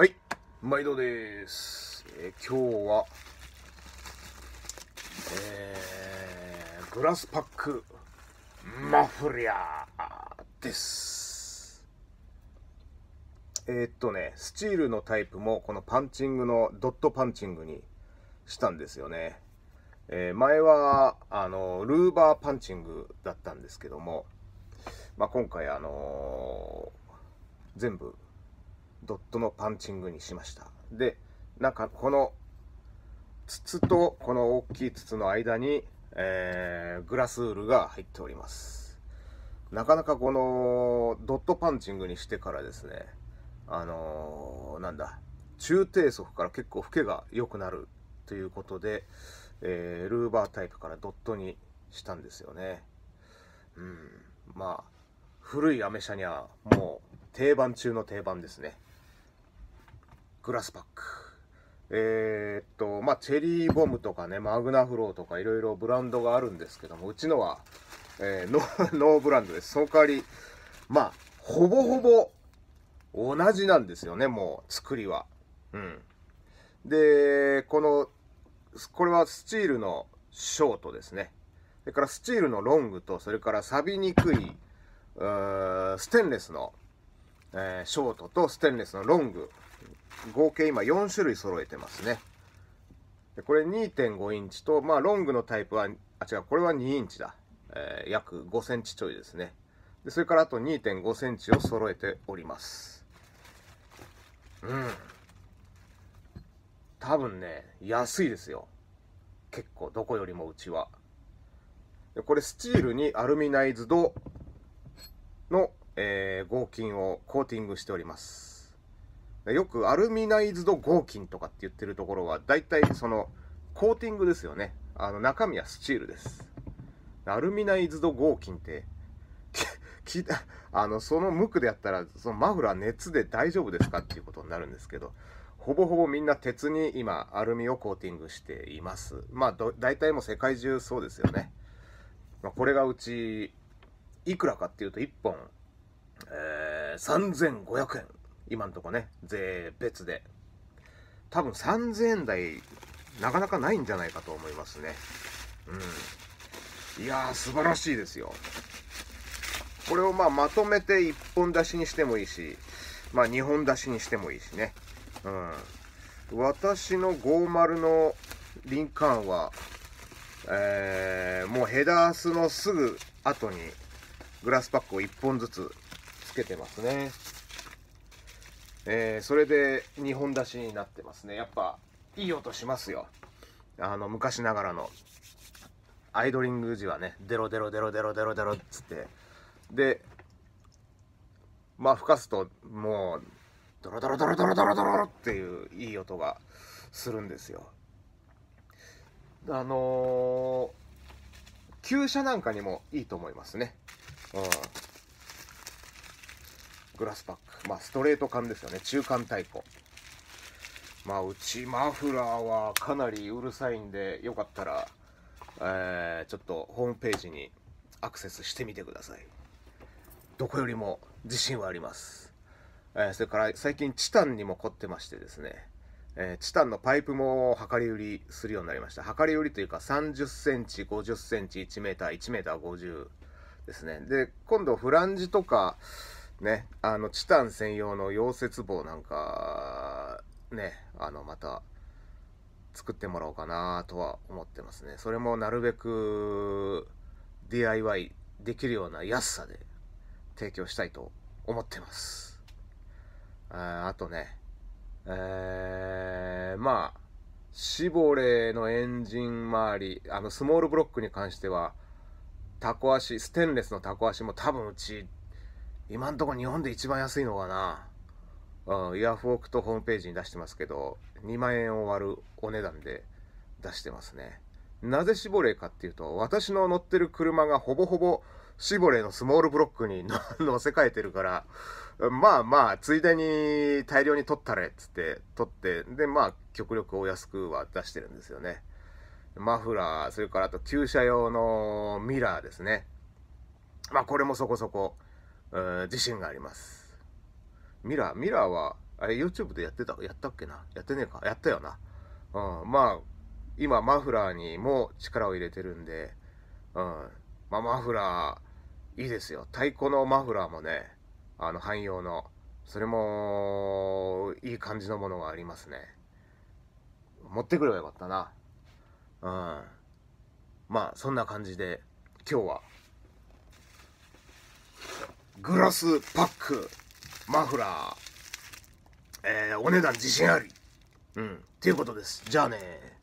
はい、毎度です。えー今日は、えーグラスパックマフリアです。えーっとね、スチールのタイプもこのパンチングのドットパンチングにしたんですよね。え前は、あの、ルーバーパンチングだったんですけども、まあ、今回あのー全部ドットのパンチングにしました。でなんかこの筒とこの大きい筒の間に、えーグラスウールが入っております。なかなかこのドットパンチングにしてからですねあのーなんだ中低速から結構老けが良くなるということで、えールーバータイプからドットにしたんですよね。うんまあ古いアメ車にはもう定番中の定番ですね。グラスパック。えーっとまあチェリーボムとかねマグナフローとかいろいろブランドがあるんですけどもうちのは、えー ノーブランドです。その代わりまあほぼほぼ同じなんですよねもう作りは。うん。でこのこれはスチールのショートですね。それからスチールのロングとそれから錆びにくいステンレスの、えーショートとステンレスのロング合計今4種類揃えてますね。でこれ2.5インチとまあロングのタイプはあ違うこれは2インチだ、えー約5センチちょいですね。でそれからあと2.5センチを揃えております。うん。多分ね安いですよ。結構どこよりもうちは。でこれスチールにアルミナイズドの、えー合金をコーティングしております。よくアルミナイズド合金とかって言ってるところは大体そのコーティングですよね。あの中身はスチールです。アルミナイズド合金って聞いたあのその無垢でやったらそのマフラー熱で大丈夫ですかっていうことになるんですけどほぼほぼみんな鉄に今アルミをコーティングしています。まあど大体もう世界中そうですよね、まあ、これがうちいくらかっていうと1本、えー、3500円。今んとこね税別で。多分3000円台なかなかないんじゃないかと思いますね。うん。いやー素晴らしいですよ。これをまあまとめて1本出しにしてもいいしまあ2本出しにしてもいいしね。うん。私の50のリンカーンはえーもうヘダースのすぐ後にグラスパックを1本ずつつけてますね。えーそれで2本出しになってますね。やっぱいい音しますよ。あの昔ながらの。アイドリング時はねデロデロデロデロデロデロっつって。でまあ吹かすともうドロドロドロドロドロドロっていういい音がするんですよ。あのー旧車なんかにもいいと思いますね。うん。グラスパック。まあストレート感ですよね。中間太鼓。まあうちマフラーはかなりうるさいんでよかったらえーちょっとホームページにアクセスしてみてください。どこよりも自信はあります、えーそれから最近チタンにも凝ってましてですね、えーチタンのパイプも量り売りするようになりました。量り売りというか30センチ50センチ1メーター1メーター50ですね。で今度フランジとかねあのチタン専用の溶接棒なんかねあのまた作ってもらおうかなとは思ってますね。それもなるべく DIY できるような安さで提供したいと思ってます。ああとねえー、まあシボレーのエンジン周りあのスモールブロックに関してはタコ足ステンレスのタコ足も多分うち今んとこ日本で一番安いのかなうん、イヤフォークとホームページに出してますけど2万円を割るお値段で出してますね。なぜシボレーかっていうと私の乗ってる車がほぼほぼシボレーのスモールブロックに 乗せ替えてるからまあまあついでに大量に取ったれっつって取ってでまあ極力お安くは出してるんですよね。マフラーそれからあと旧車用のミラーですね。まあこれもそこそこ、自信がありますミラーミラーはあれ YouTube でやってたやったっけな？やってねえか？やったよな。うん。まあ、今マフラーにも力を入れてるんで、うん。まあマフラー、いいですよ。太鼓のマフラーもね、あの、汎用の、それも、いい感じのものがありますね。持ってくればよかったな。うん。まあ、そんな感じで、今日は、グラスパック、マフラー、えー、お値段自信あり。うん。っていうことです。じゃあね